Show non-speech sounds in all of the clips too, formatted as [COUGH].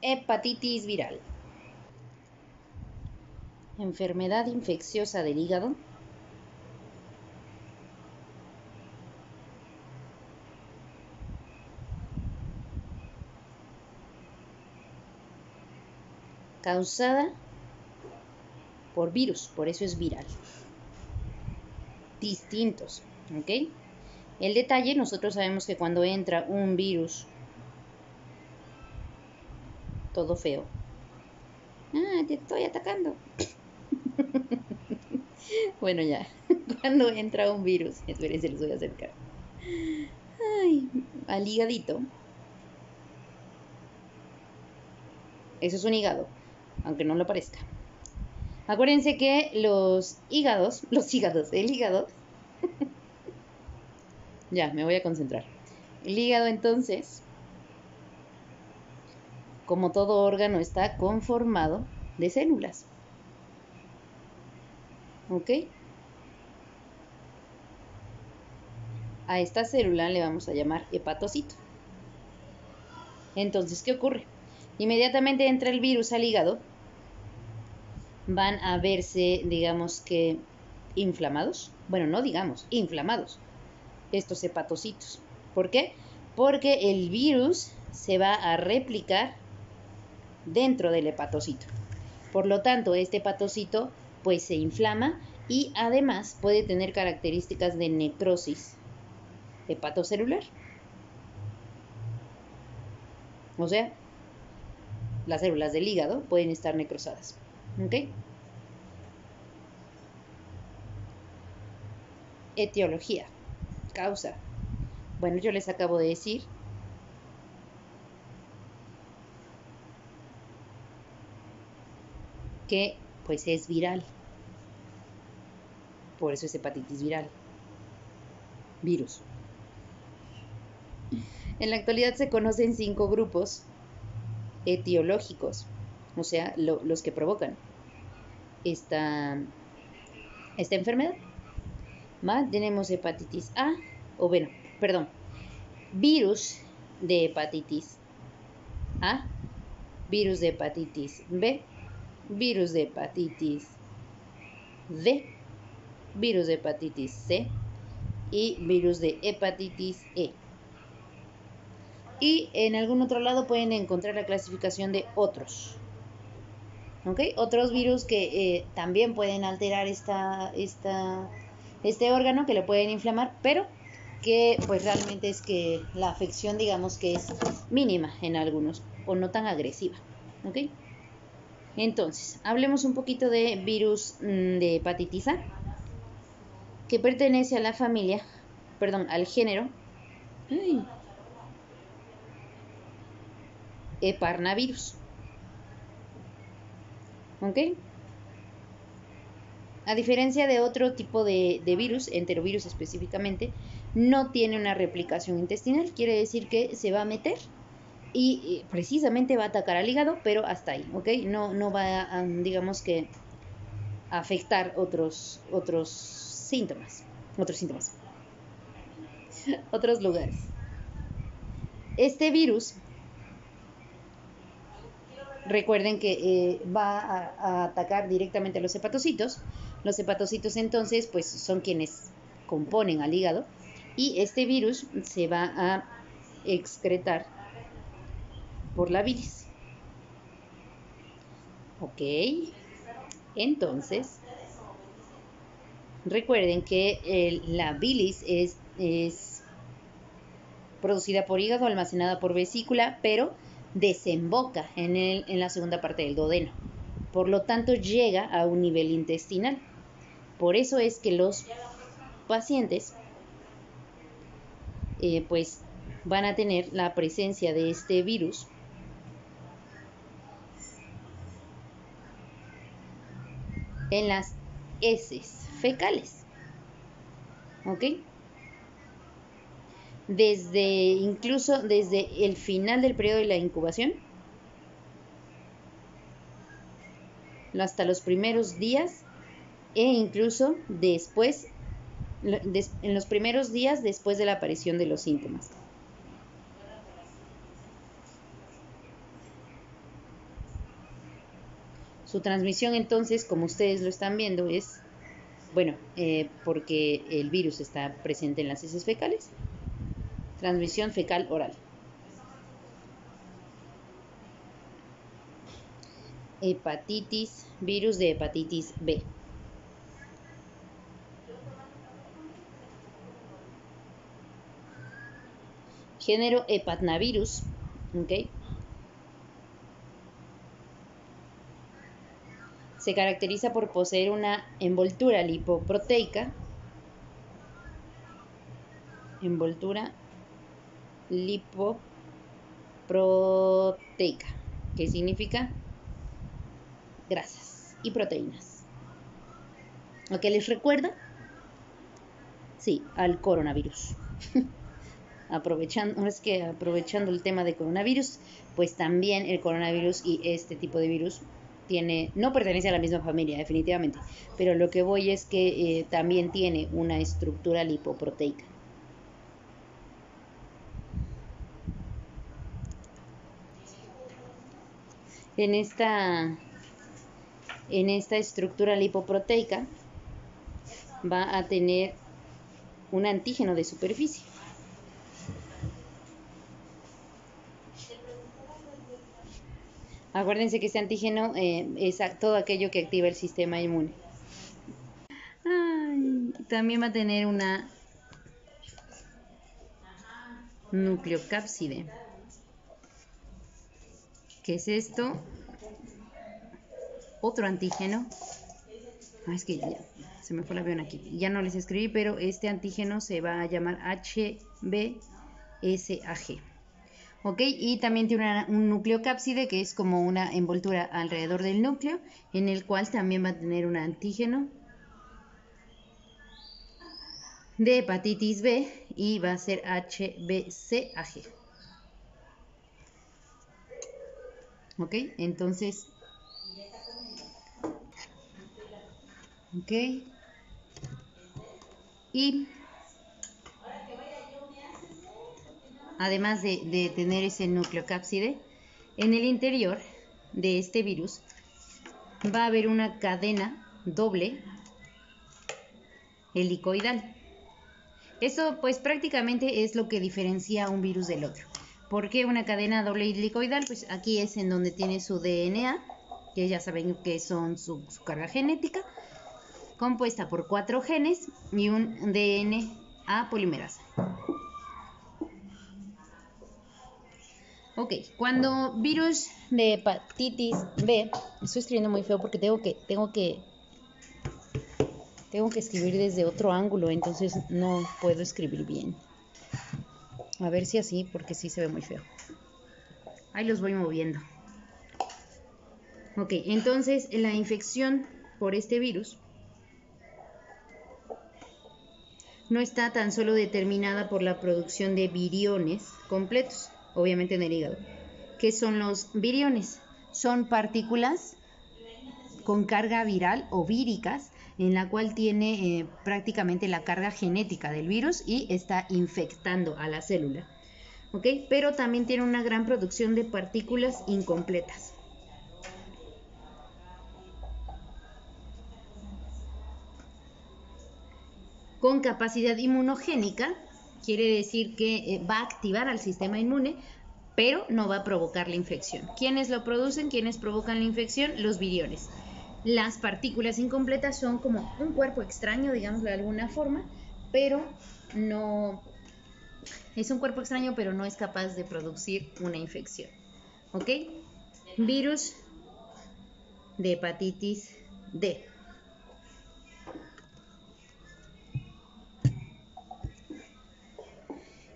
Hepatitis viral. Enfermedad infecciosa del hígado. Causada por virus, por eso es viral. Distintos, ¿ok? El detalle, nosotros sabemos que cuando entra un virus todo feo. Ah, te estoy atacando. [LAUGHS] bueno, ya. [LAUGHS] Cuando entra un virus, [LAUGHS] espérense, les voy a acercar. Ay, al hígadito. Eso es un hígado, aunque no lo parezca. Acuérdense que los hígados, los hígados, el hígado. ya, me voy a concentrar. El hígado entonces como todo órgano está conformado de células. ¿Ok? A esta célula le vamos a llamar hepatocito. Entonces, ¿qué ocurre? Inmediatamente entra el virus al hígado, van a verse, digamos que, inflamados. Bueno, no digamos, inflamados. Estos hepatocitos. ¿Por qué? Porque el virus se va a replicar dentro del hepatocito. Por lo tanto, este hepatocito pues se inflama y además puede tener características de necrosis hepatocelular. O sea, las células del hígado pueden estar necrosadas. Etiología, causa. Bueno, yo les acabo de decir que pues es viral. Por eso es hepatitis viral. Virus. En la actualidad se conocen cinco grupos etiológicos, o sea, los que provocan esta, esta enfermedad. Más tenemos hepatitis A, o bueno, perdón, virus de hepatitis A, virus de hepatitis B, virus de hepatitis D, virus de hepatitis C y virus de hepatitis E. Y en algún otro lado pueden encontrar la clasificación de otros. ¿Ok? Otros virus que eh, también pueden alterar esta, esta, este órgano, que lo pueden inflamar, pero que pues realmente es que la afección digamos que es mínima en algunos o no tan agresiva. ¿Ok? Entonces, hablemos un poquito de virus mm, de hepatitis A, que pertenece a la familia, perdón, al género Heparnavirus. ¿Ok? A diferencia de otro tipo de, virus, enterovirus específicamente, no tiene una replicación intestinal. Quiere decir que se va a meter y precisamente va a atacar al hígado, pero hasta ahí, ¿ok? No, no va a, digamos que, afectar otros, otros síntomas, otros síntomas, [LAUGHS] otros lugares. Este virus, recuerden que eh, va a, a, atacar directamente a los hepatocitos. Los hepatocitos entonces, pues son quienes componen al hígado. Y este virus se va a excretar por la bilis. Ok, entonces recuerden que la bilis es, es producida por hígado, almacenada por vesícula, pero desemboca en, el, en la segunda parte del duodeno. Por lo tanto, llega a un nivel intestinal. Por eso es que los pacientes eh, pues van a tener la presencia de este virus en las heces fecales. ¿Ok? Desde, incluso desde el final del periodo de la incubación hasta los primeros días e incluso después, en los primeros días después de la aparición de los síntomas. Su transmisión entonces, como ustedes lo están viendo, es, bueno, eh, porque el virus está presente en las heces fecales, transmisión fecal oral. Hepatitis, virus de hepatitis B. Género hepatnavirus, ¿ok? Se caracteriza por poseer una envoltura lipoproteica, envoltura lipoproteica, que significa grasas y proteínas. ¿A qué les recuerda? Sí, al coronavirus. [LAUGHS] aprovechando, es que aprovechando el tema de coronavirus, pues también el coronavirus y este tipo de virus tiene, no pertenece a la misma familia, definitivamente, pero lo que voy es que eh, también tiene una estructura lipoproteica. En esta, en esta estructura lipoproteica va a tener un antígeno de superficie. Acuérdense que este antígeno eh, es todo aquello que activa el sistema inmune. también va a tener una nucleocápside. ¿Qué es esto? Otro antígeno. Ah, es que ya se me fue el avión aquí. Ya no les escribí, pero este antígeno se va a llamar HBsAg. ¿Ok? Y también tiene un nucleocápside que es como una envoltura alrededor del núcleo, en el cual también va a tener un antígeno de hepatitis B y va a ser HBCAG. ¿Ok? Entonces... ¿Ok? Y además de, tener ese nucleocápside, en el interior de este virus va a haber una cadena doble helicoidal. Eso pues prácticamente es lo que diferencia un virus del otro. ¿Por qué una cadena doble helicoidal? Pues aquí es en donde tiene su DNA, que ya saben que son su, su carga genética, compuesta por cuatro genes y un DNA polimerasa. Ok, cuando virus de hepatitis B, estoy escribiendo muy feo porque tengo que, tengo que, tengo que escribir desde otro ángulo, entonces no puedo escribir bien. A ver si así, porque sí se ve muy feo. Ahí los voy moviendo. Ok, entonces la infección por este virus no está tan solo determinada por la producción de viriones completos, obviamente en el hígado. ¿Qué son los viriones? Son partículas con carga viral o víricas en la cual tiene eh, prácticamente la carga genética del virus y está infectando a la célula. Pero también tiene una gran producción de partículas incompletas. Con capacidad inmunogénica quiere decir que eh, va a activar al sistema inmune, pero no va a provocar la infección. ¿Quiénes lo producen? ¿Quiénes provocan la infección? Los viriones. Las partículas incompletas son como un cuerpo extraño, digamos de alguna forma, pero no es un cuerpo extraño, pero no es capaz de producir una infección. ¿Ok? Virus de hepatitis D.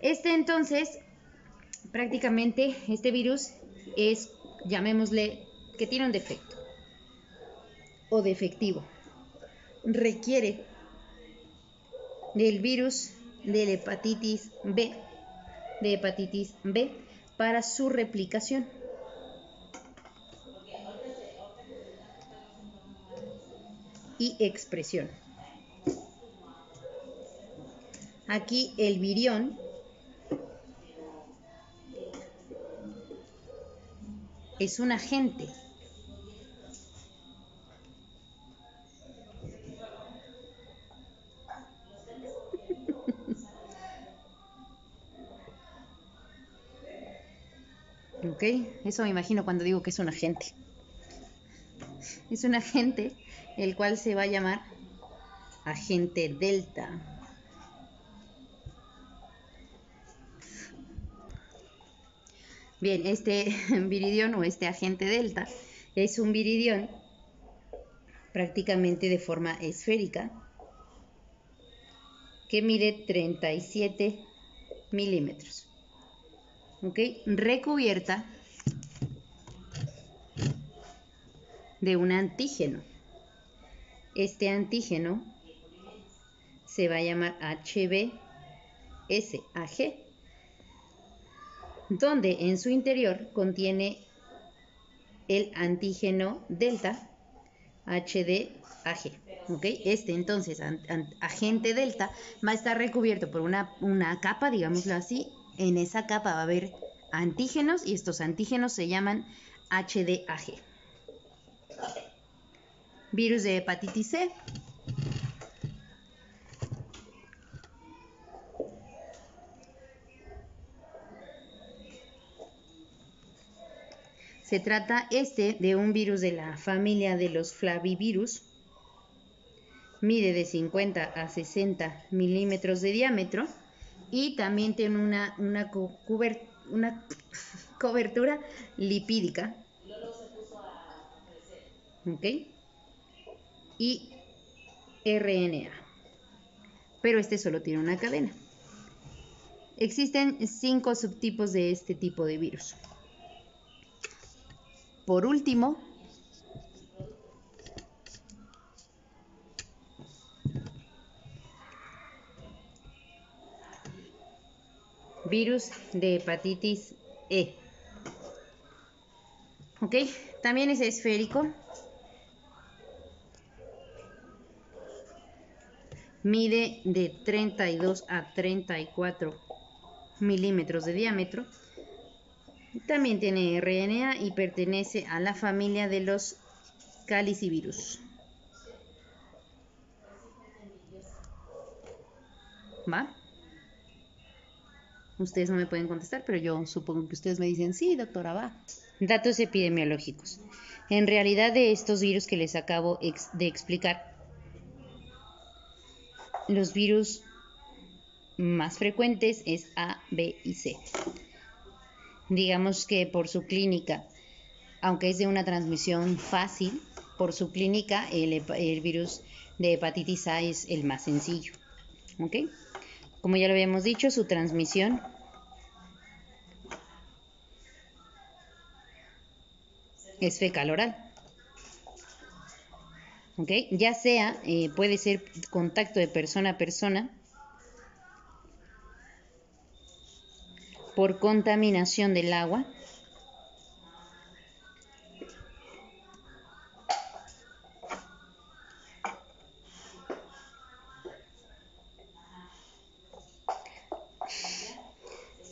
Este entonces, prácticamente, este virus es, llamémosle, que tiene un defecto o defectivo. Requiere del virus de la hepatitis B, de hepatitis B, para su replicación. y expresión. Aquí el virión es un agente. [LAUGHS] ok, eso me imagino cuando digo que es un agente. Es un agente el cual se va a llamar agente delta. Bien, este [LAUGHS] viridión o este agente delta es un viridión prácticamente de forma esférica que mide 37 milímetros. ¿Ok? Recubierta de un antígeno. Este antígeno se va a llamar HBsAg, donde en su interior contiene el antígeno delta HDAG. Este entonces, agente delta, va a estar recubierto por una, una capa, digámoslo así. En esa capa va a haber antígenos y estos antígenos se llaman HDAG. Virus de hepatitis C. Se trata este de un virus de la familia de los flavivirus. Mide de 50 a 60 milímetros de diámetro y también tiene una, una, una [LAUGHS] cobertura lipídica. ¿Ok? Y RNA. Pero este solo tiene una cadena. Existen cinco subtipos de este tipo de virus. Por último, virus de hepatitis E. ¿Ok? También es esférico. Mide de 32 a 34 milímetros de diámetro también tiene RNA y pertenece a la familia de los calicivirus. ¿Va? Ustedes no me pueden contestar, pero yo supongo que ustedes me dicen, sí, doctora, va. Datos epidemiológicos. En realidad de estos virus que les acabo de explicar, los virus más frecuentes es A, B y C digamos que por su clínica, aunque es de una transmisión fácil, por su clínica el, virus de hepatitis A es el más sencillo. Como ya lo habíamos dicho, su transmisión es fecal oral. Ya sea, eh, puede ser contacto de persona a persona por contaminación del agua.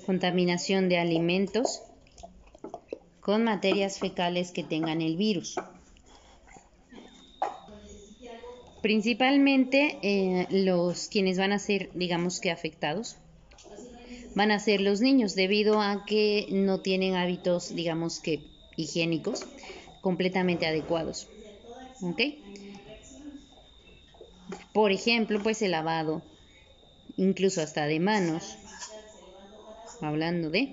Contaminación de alimentos con materias fecales que tengan el virus. Principalmente eh, los quienes van a ser, digamos que afectados, van a ser los niños debido a que no tienen hábitos, digamos que higiénicos completamente adecuados. ¿Ok? Por ejemplo, pues el lavado, incluso hasta de manos, hablando de,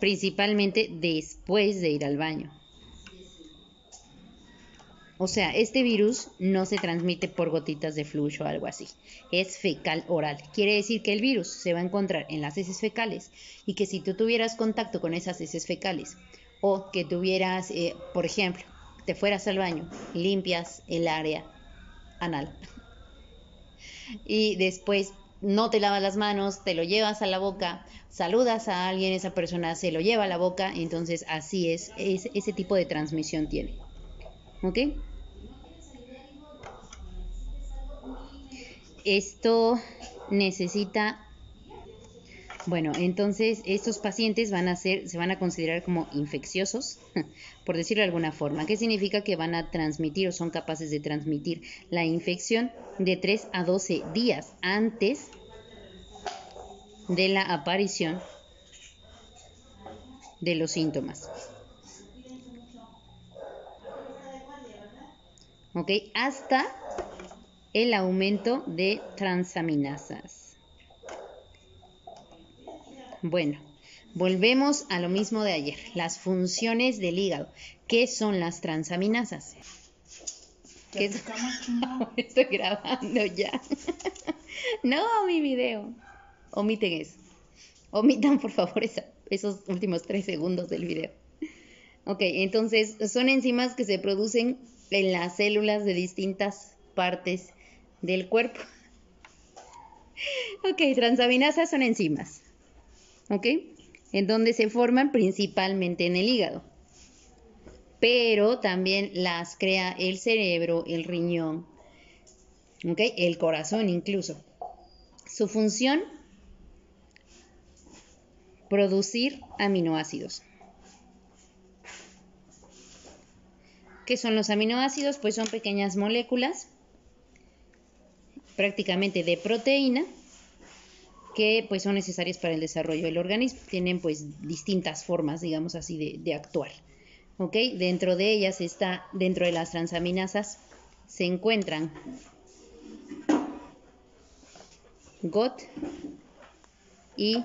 principalmente después de ir al baño. O sea, este virus no se transmite por gotitas de flujo o algo así. Es fecal oral. Quiere decir que el virus se va a encontrar en las heces fecales y que si tú tuvieras contacto con esas heces fecales o que tuvieras, eh, por ejemplo, te fueras al baño, limpias el área anal [LAUGHS] y después no te lavas las manos, te lo llevas a la boca, saludas a alguien, esa persona se lo lleva a la boca, entonces así es, es ese tipo de transmisión tiene. ¿Ok? Esto necesita bueno, entonces estos pacientes van a ser, se van a considerar como infecciosos, [LAUGHS] por decirlo de alguna forma. ¿Qué significa que van a transmitir o son capaces de transmitir la infección de 3 a 12 días antes de la aparición de los síntomas. ¿Ok? Hasta el aumento de transaminasas. Bueno, volvemos a lo mismo de ayer, las funciones del hígado. ¿Qué son las transaminasas? ¿Qué [LAUGHS] Estoy grabando ya. [LAUGHS] no, mi video. Omiten eso. Omitan, por favor, esos últimos tres segundos del video. Ok, entonces son enzimas que se producen en las células de distintas partes del cuerpo. [LAUGHS] Ok, transaminasas son enzimas. ¿Ok? En donde se forman principalmente en el hígado. Pero también las crea el cerebro, el riñón, ¿ok? El corazón incluso. Su función, producir aminoácidos. ¿Qué son los aminoácidos? Pues son pequeñas moléculas prácticamente de proteína que pues son necesarias para el desarrollo del organismo. Tienen pues distintas formas, digamos así, de, de actuar. ¿Ok? Dentro de ellas está, dentro de las transaminasas, se encuentran GOT y,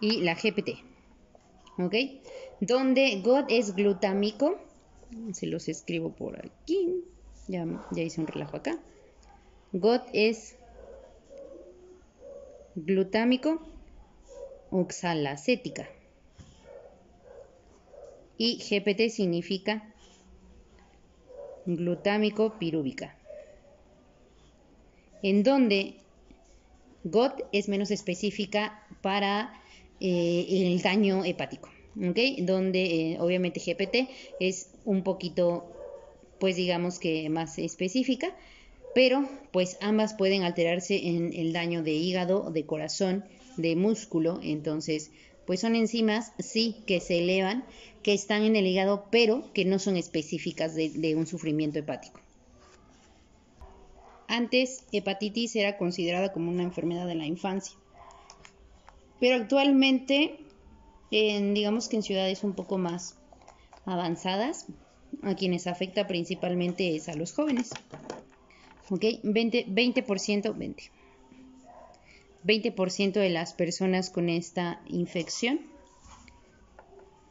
y la GPT. ¿Ok? Donde GOT es glutámico. Se los escribo por aquí. Ya, ya hice un relajo acá. GOT es glutámico oxalacética. Y GPT significa glutámico pirúvica en donde GOT es menos específica para eh, el daño hepático, Donde eh, obviamente GPT es un poquito, pues digamos que más específica, pero pues ambas pueden alterarse en el daño de hígado, de corazón, de músculo, entonces pues son enzimas, sí, que se elevan, que están en el hígado, pero que no son específicas de un sufrimiento hepático. Antes, hepatitis era considerada como una enfermedad de la infancia. Pero actualmente, digamos que en ciudades un poco más avanzadas, a quienes afecta principalmente es a los jóvenes. ¿Ok? 20%, 20%, 20. 20% de las personas con esta infección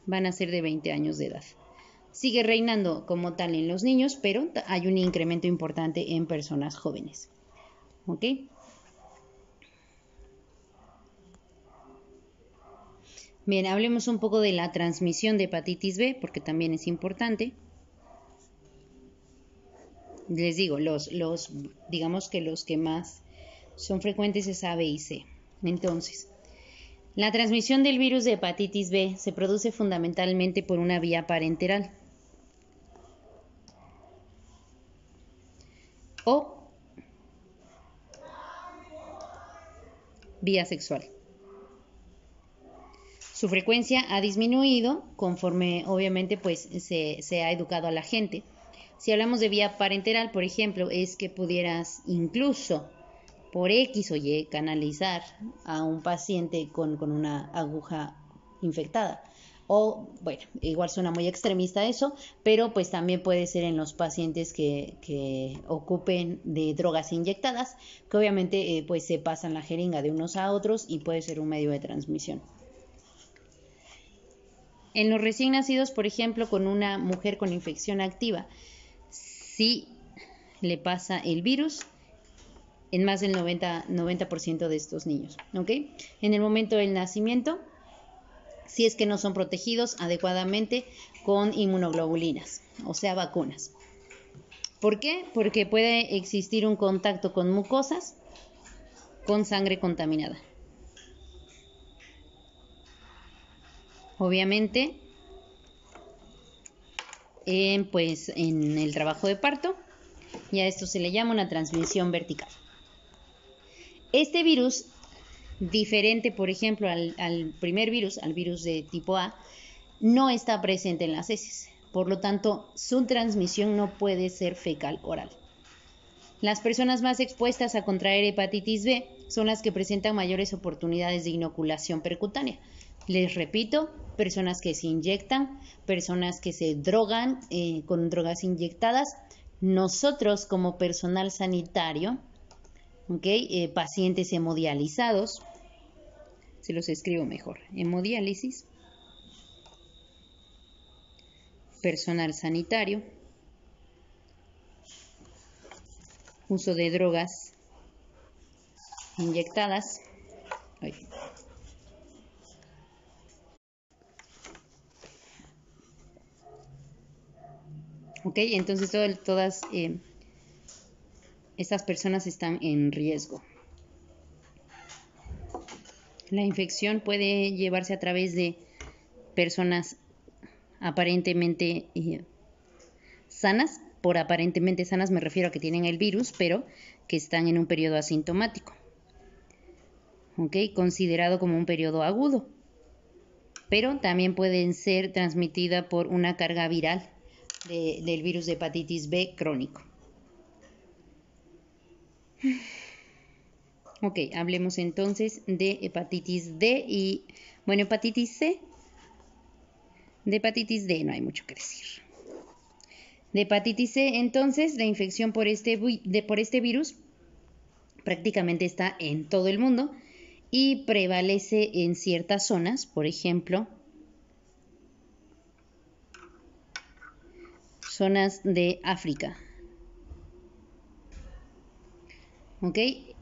van a ser de 20 años de edad sigue reinando como tal en los niños, pero hay un incremento importante en personas jóvenes. Bien, hablemos un poco de la transmisión de hepatitis B, porque también es importante. Les digo, los, los, digamos que los que más son frecuentes es A, B y C. Entonces, la transmisión del virus de hepatitis B se produce fundamentalmente por una vía parenteral. o vía sexual. Su frecuencia ha disminuido conforme obviamente pues se, ha educado a la gente. Si hablamos de vía parenteral, por ejemplo, es que pudieras incluso por X o Y canalizar a un paciente con, una aguja infectada o bueno, igual suena muy extremista eso, pero pues también puede ser en los pacientes que, que ocupen de drogas inyectadas, que obviamente eh, pues se pasan la jeringa de unos a otros y puede ser un medio de transmisión. En los recién nacidos, por ejemplo, con una mujer con infección activa, si le pasa el virus en más del 90%, 90 de estos niños. ¿ok? En el momento del nacimiento, si es que no son protegidos adecuadamente con inmunoglobulinas, o sea, vacunas. ¿Por qué? Porque puede existir un contacto con mucosas con sangre contaminada. Obviamente, pues en el trabajo de parto, y a esto se le llama una transmisión vertical. Este virus diferente, por ejemplo, al, primer virus, al virus de tipo A, no está presente en las heces. Por lo tanto, su transmisión no puede ser fecal oral. Las personas más expuestas a contraer hepatitis B son las que presentan mayores oportunidades de inoculación percutánea. Les repito, personas que se inyectan, personas que se drogan eh, con drogas inyectadas. Nosotros como personal sanitario, eh, pacientes hemodializados, se los escribo mejor, hemodiálisis, personal sanitario, uso de drogas inyectadas. Ok, entonces todas eh, estas personas están en riesgo. La infección puede llevarse a través de personas aparentemente eh, sanas. Por aparentemente sanas me refiero a que tienen el virus, pero que están en un periodo asintomático. ¿Ok? Considerado como un periodo agudo. Pero también pueden ser transmitidas por una carga viral del virus de hepatitis B crónico. Ok, hablemos entonces de hepatitis D y, bueno, hepatitis C. De hepatitis D no hay mucho que decir. De hepatitis C, entonces, la infección por este, por este virus prácticamente está en todo el mundo y prevalece en ciertas zonas, por ejemplo, zonas de África.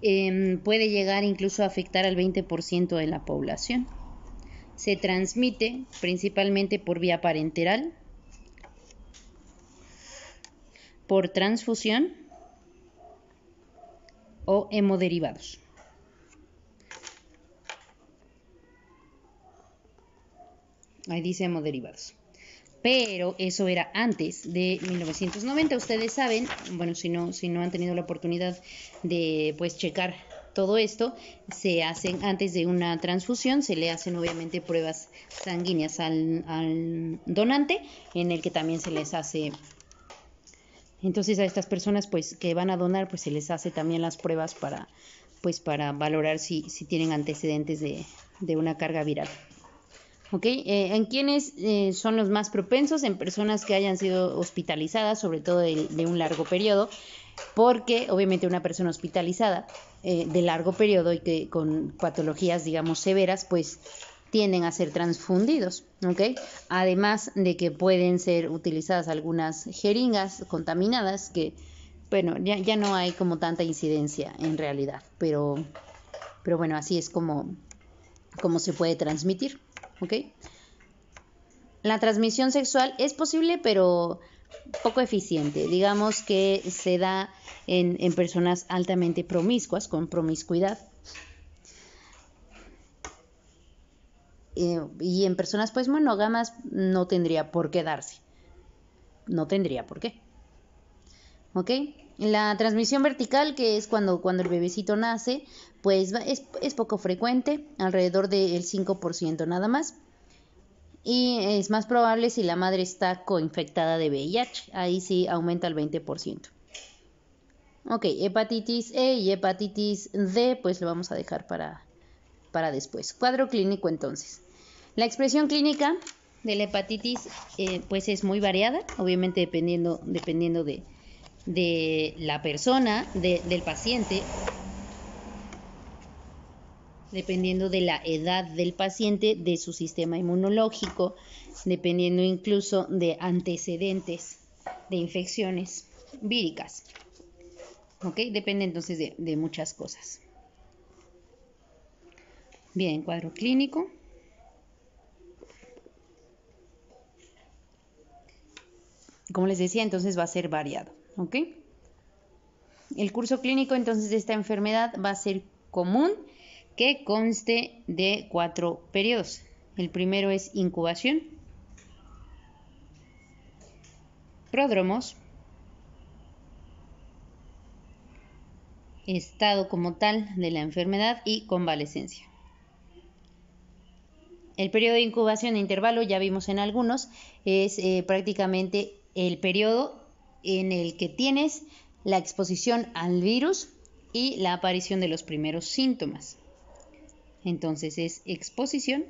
Em, puede llegar incluso a afectar al 20% de la población. Se transmite principalmente por vía parenteral, por transfusión o hemoderivados. Ahí dice hemoderivados pero eso era antes de 1990. Ustedes saben, bueno, si no, si no han tenido la oportunidad de pues checar todo esto, se hacen antes de una transfusión, se le hacen obviamente pruebas sanguíneas al, al donante, en el que también se les hace entonces a estas personas pues que van a donar pues se les hace también las pruebas para pues para valorar si, si tienen antecedentes de, de una carga viral. ¿Ok? Eh, ¿En quiénes eh, son los más propensos? En personas que hayan sido hospitalizadas, sobre todo de, un largo periodo, porque obviamente una persona hospitalizada eh, de largo periodo y que con patologías, digamos, severas, pues tienden a ser transfundidos, ¿ok? Además de que pueden ser utilizadas algunas jeringas contaminadas que, bueno, ya, ya no hay como tanta incidencia en realidad, pero, pero bueno, así es como, como se puede transmitir. ¿Ok? La transmisión sexual es posible, pero poco eficiente. Digamos que se da en, personas altamente promiscuas, con promiscuidad. Eh, y en personas pues monógamas no tendría por qué darse. No tendría por qué. ¿Ok? La transmisión vertical, que es cuando, cuando el bebecito nace, pues es, poco frecuente, alrededor del 5% nada más. Y es más probable si la madre está coinfectada de VIH, ahí sí aumenta el 20%. Ok, hepatitis E y hepatitis D, pues lo vamos a dejar para, para después. Cuadro clínico entonces. La expresión clínica de la hepatitis eh, pues es muy variada, obviamente dependiendo, dependiendo de, de la persona, del paciente, dependiendo de la edad del paciente, de su sistema inmunológico, dependiendo incluso de antecedentes de infecciones víricas. ¿Ok? Depende entonces de, de muchas cosas. Bien, cuadro clínico. Como les decía, entonces va a ser variado. ¿Ok? El curso clínico entonces de esta enfermedad va a ser común que conste de cuatro periodos. El primero es incubación, pródromos, estado como tal de la enfermedad y convalecencia. El periodo de incubación de intervalo, ya vimos en algunos, es eh, prácticamente el periodo en el que tienes la exposición al virus y la aparición de los primeros síntomas. Entonces es exposición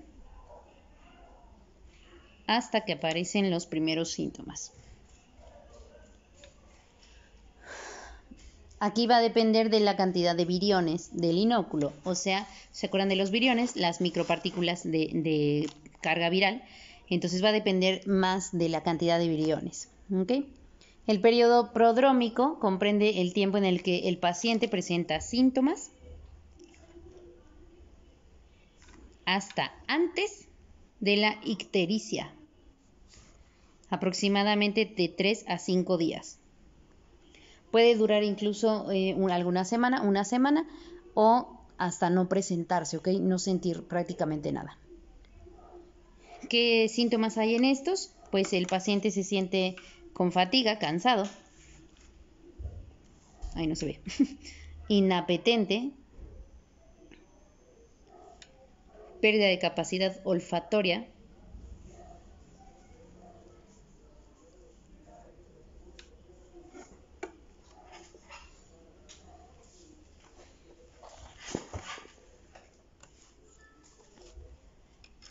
hasta que aparecen los primeros síntomas. Aquí va a depender de la cantidad de viriones del inóculo, o sea, ¿se acuerdan de los viriones? Las micropartículas de, carga viral. Entonces va a depender más de la cantidad de viriones. El periodo prodrómico comprende el tiempo en el que el paciente presenta síntomas hasta antes de la ictericia, aproximadamente de 3 a 5 días. Puede durar incluso eh, alguna semana, una semana o hasta no presentarse, ¿ok? No sentir prácticamente nada. ¿Qué síntomas hay en estos? Pues el paciente se siente con fatiga, cansado. Ahí no se ve. [LAUGHS] Inapetente. Pérdida de capacidad olfatoria.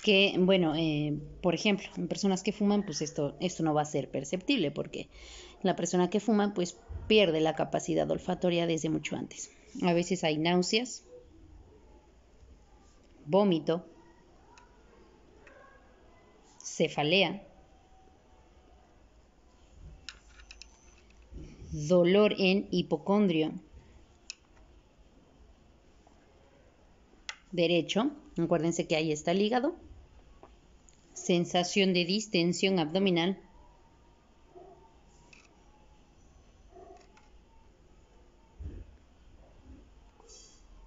Que, bueno, eh, por ejemplo, en personas que fuman, pues esto, esto no va a ser perceptible porque la persona que fuma, pues pierde la capacidad olfatoria desde mucho antes. A veces hay náuseas, vómito, cefalea, dolor en hipocondrio derecho, acuérdense que ahí está el hígado, sensación de distensión abdominal.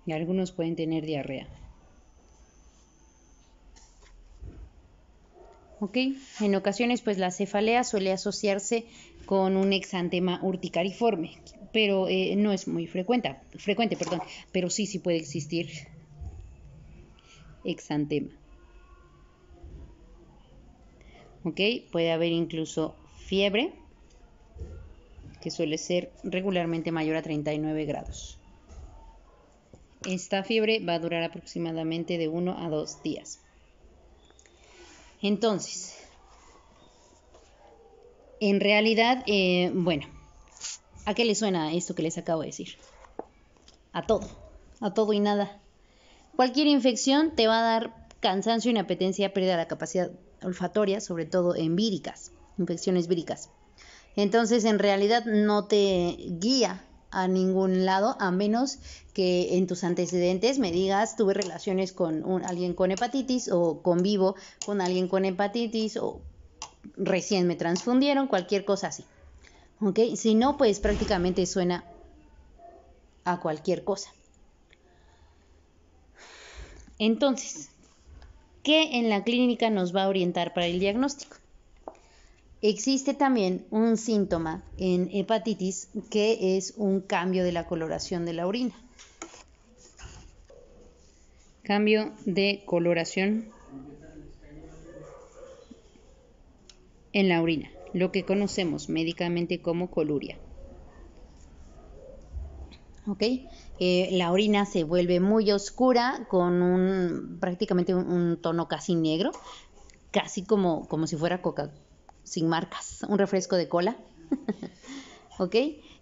Y algunos pueden tener diarrea. ¿Ok? En ocasiones, pues la cefalea suele asociarse con un exantema urticariforme, pero eh, no es muy frecuente, frecuente, perdón, pero sí, sí puede existir exantema. ¿Ok? Puede haber incluso fiebre, que suele ser regularmente mayor a 39 grados. Esta fiebre va a durar aproximadamente de 1 a 2 días. Entonces, en realidad, eh, bueno, ¿a qué le suena esto que les acabo de decir? A todo, a todo y nada. Cualquier infección te va a dar cansancio, inapetencia, pérdida de la capacidad olfatoria, sobre todo en víricas, infecciones víricas. Entonces, en realidad no te guía a ningún lado, a menos que en tus antecedentes me digas tuve relaciones con alguien con hepatitis o convivo con alguien con hepatitis o recién me transfundieron, cualquier cosa así. ¿Ok? Si no, pues prácticamente suena a cualquier cosa. Entonces, ¿qué en la clínica nos va a orientar para el diagnóstico? Existe también un síntoma en hepatitis que es un cambio de la coloración de la orina. Cambio de coloración en la orina, lo que conocemos médicamente como coluria. ¿Ok? Eh, la orina se vuelve muy oscura con un prácticamente un, tono casi negro, casi como, como si fuera coca sin marcas, un refresco de cola. [LAUGHS] ¿Ok?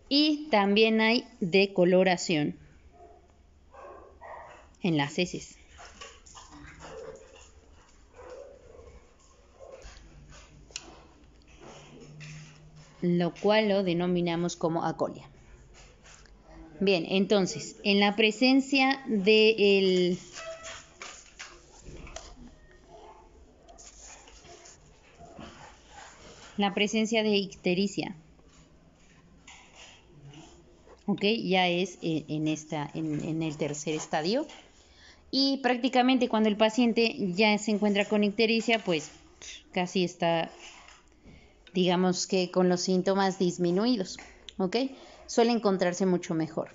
Y también hay decoloración en las heces. lo cual lo denominamos como acolia. Bien, entonces, en la presencia de la presencia de ictericia. ¿Ok? Ya es en, esta, en, el tercer estadio. Y prácticamente cuando el paciente ya se encuentra con ictericia, pues casi está, digamos que con los síntomas disminuidos. ¿Ok? Suele encontrarse mucho mejor.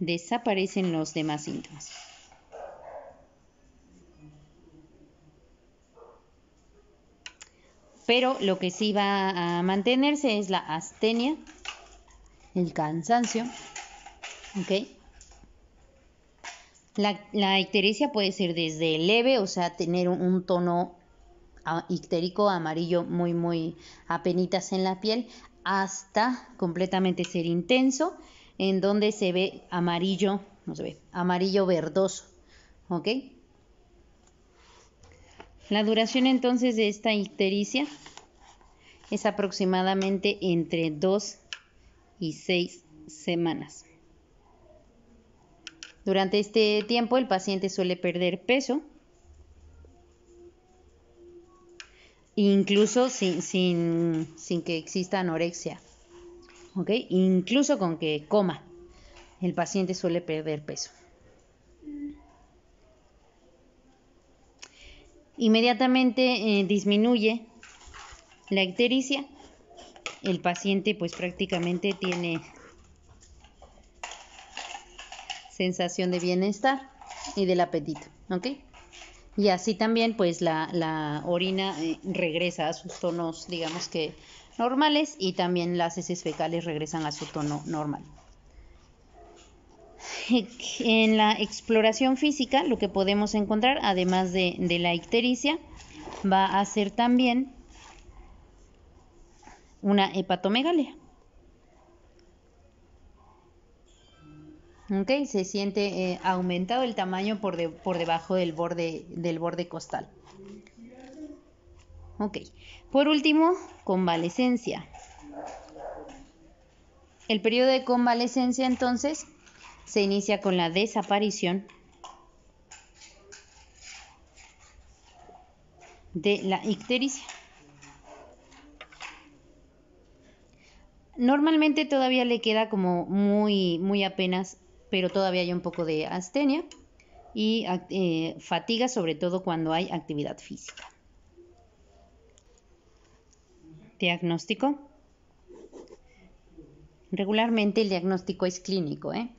Desaparecen los demás síntomas. Pero lo que sí va a mantenerse es la astenia el cansancio. ¿Ok? La, ictericia puede ser desde leve, o sea, tener un, tono ictérico amarillo muy, muy apenitas en la piel, hasta completamente ser intenso, en donde se ve amarillo, no se ve, amarillo verdoso. ¿Ok? La duración entonces de esta ictericia es aproximadamente entre 2 y 6 semanas. Durante este tiempo el paciente suele perder peso, incluso sin, sin, que exista anorexia, ¿ok? Incluso con que coma, el paciente suele perder peso. Inmediatamente eh, disminuye la ictericia, el paciente pues prácticamente tiene sensación de bienestar y del apetito, ¿ok? Y así también pues la, orina eh, regresa a sus tonos, digamos que normales y también las heces fecales regresan a su tono normal. En la exploración física lo que podemos encontrar, además de, de la ictericia, va a ser también una hepatomegalia. Okay, se siente eh, aumentado el tamaño por, por debajo del borde, del borde costal. Ok, por último, convalecencia. El periodo de convalecencia entonces se inicia con la desaparición de la ictericia. Normalmente todavía le queda como muy, muy apenas, pero todavía hay un poco de astenia y eh, fatiga, sobre todo cuando hay actividad física. Diagnóstico. Regularmente el diagnóstico es clínico, ¿eh?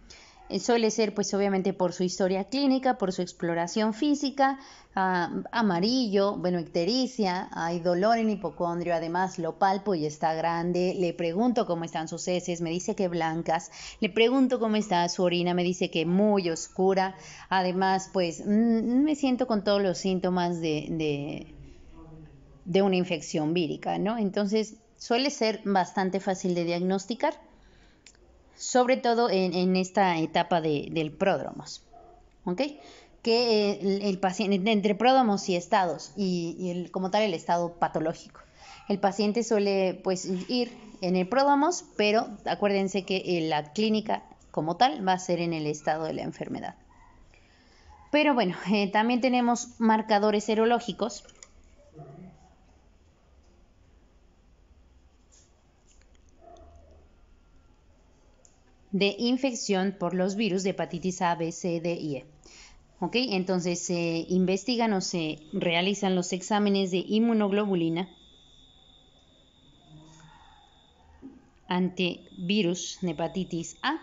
Eh, suele ser pues obviamente por su historia clínica, por su exploración física, ah, amarillo, bueno, ictericia, hay dolor en hipocondrio, además lo palpo y está grande, le pregunto cómo están sus heces, me dice que blancas, le pregunto cómo está su orina, me dice que muy oscura, además pues mm, me siento con todos los síntomas de, de, de una infección vírica, ¿no? Entonces suele ser bastante fácil de diagnosticar sobre todo en, esta etapa del pródromos. ¿Ok? Que eh, el, paciente, entre pródromos y estados, y, como tal el estado patológico. El paciente suele pues ir en el pródromos, pero acuérdense que eh, la clínica como tal va a ser en el estado de la enfermedad. Pero bueno, eh, también tenemos marcadores serológicos de infección por los virus de hepatitis A, B, C, D y E. ¿Ok? Entonces se investigan o se realizan los exámenes de inmunoglobulina ante virus de hepatitis A,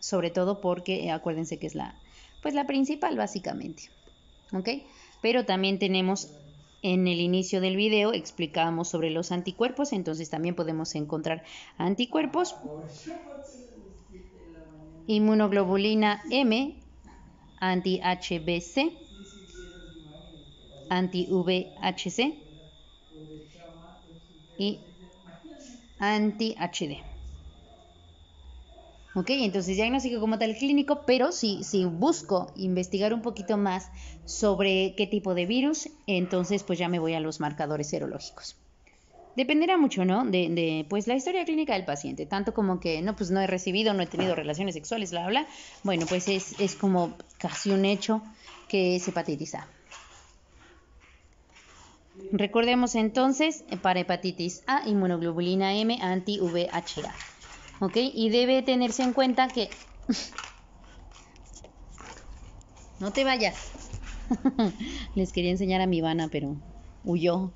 sobre todo porque acuérdense que es la, pues la principal básicamente. ¿Ok? Pero también tenemos en el inicio del video explicábamos sobre los anticuerpos, entonces también podemos encontrar anticuerpos inmunoglobulina M, anti-HBC, anti-VHC y anti-HD. ¿Ok? Entonces diagnóstico como tal clínico, pero si, si busco investigar un poquito más sobre qué tipo de virus, entonces pues ya me voy a los marcadores serológicos dependerá mucho, ¿no? De, de, pues la historia clínica del paciente, tanto como que, no, pues no he recibido, no he tenido relaciones sexuales, bla, bla, bueno, pues es, es como casi un hecho que es hepatitis A. Recordemos entonces, para hepatitis A, inmunoglobulina M anti-VHA. ¿Ok? Y debe tenerse en cuenta que... [LAUGHS] no te vayas. [LAUGHS] Les quería enseñar a mi Ivana, pero huyó.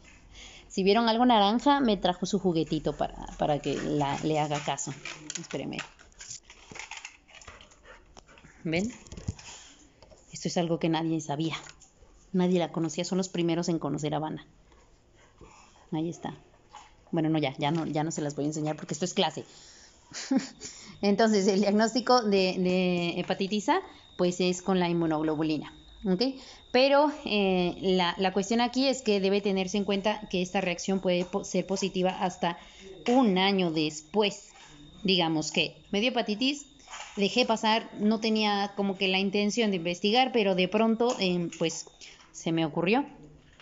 Si vieron algo naranja, me trajo su juguetito para, que le haga caso. Espérenme. ¿Ven? Esto es algo que nadie sabía. Nadie la conocía, son los primeros en conocer Habana. Ahí está. Bueno, no, ya, ya no, ya no se las voy a enseñar porque esto es clase. [LAUGHS] Entonces, el diagnóstico de, hepatitis A, pues es con la inmunoglobulina. Pero eh, la, la, cuestión aquí es que debe tenerse en cuenta que esta reacción puede ser positiva hasta un año después. Digamos que me dio hepatitis, dejé pasar, no tenía como que la intención de investigar, pero de pronto, eh, pues se me ocurrió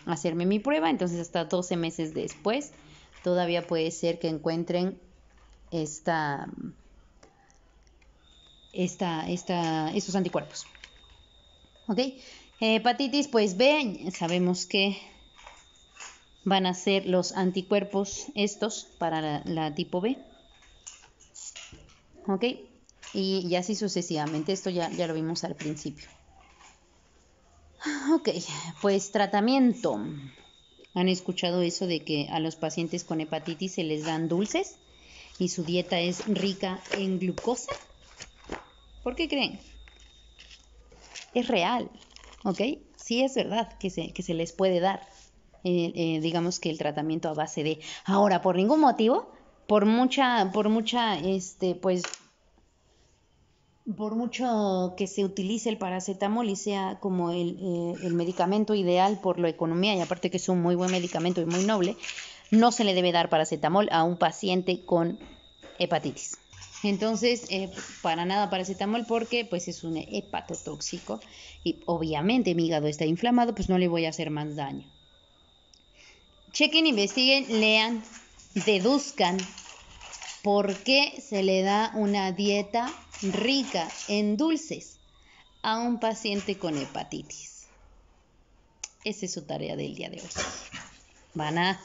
hacerme mi prueba, entonces hasta 12 meses después todavía puede ser que encuentren esta, esta, esta, estos anticuerpos. ¿Ok? Hepatitis, pues B, sabemos que van a ser los anticuerpos estos para la, tipo B. ¿Ok? Y, y, así sucesivamente. Esto ya, ya lo vimos al principio. Ok, pues tratamiento. ¿Han escuchado eso de que a los pacientes con hepatitis se les dan dulces y su dieta es rica en glucosa? ¿Por qué creen? Es real, ¿ok? Sí es verdad que se, que se les puede dar, eh, eh, digamos que el tratamiento a base de... Ahora, por ningún motivo, por mucha, por mucha, este, pues por mucho que se utilice el paracetamol y sea como el, eh, el, medicamento ideal por la economía y aparte que es un muy buen medicamento y muy noble, no se le debe dar paracetamol a un paciente con hepatitis. Entonces, eh, para nada paracetamol porque pues es un hepatotóxico y obviamente mi hígado está inflamado, pues no le voy a hacer más daño. Chequen, investiguen, lean, deduzcan por qué se le da una dieta rica en dulces a un paciente con hepatitis. Esa es su tarea del día de hoy. Van a...